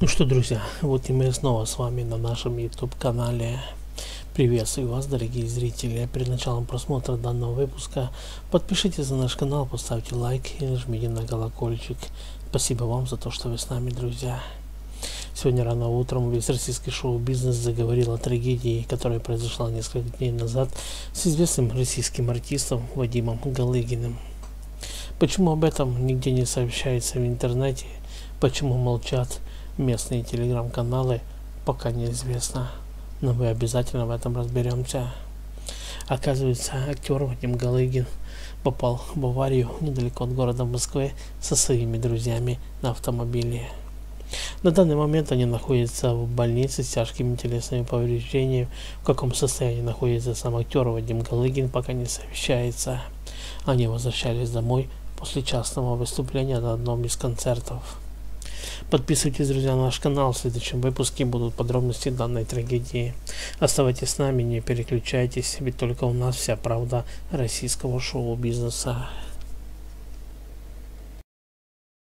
Ну что, друзья, вот и мы снова с вами на нашем YouTube канале. Приветствую вас, дорогие зрители. Перед началом просмотра данного выпуска подпишитесь на наш канал, поставьте лайк и нажмите на колокольчик. Спасибо вам за то, что вы с нами, друзья. Сегодня рано утром весь российский шоу-бизнес заговорил о трагедии, которая произошла несколько дней назад с известным российским артистом Вадимом Галыгиным. Почему об этом нигде не сообщается в интернете, почему молчат местные телеграм-каналы, пока неизвестно. Но мы обязательно в этом разберемся. Оказывается, актер Вадим Галыгин попал в аварию недалеко от города Москвы со своими друзьями на автомобиле. На данный момент они находятся в больнице с тяжкими телесными повреждениями. В каком состоянии находится сам актер Вадим Галыгин, пока не сообщается. Они возвращались домой после частного выступления на одном из концертов. Подписывайтесь, друзья, на наш канал. В следующем выпуске будут подробности данной трагедии. Оставайтесь с нами, не переключайтесь, ведь только у нас вся правда российского шоу-бизнеса.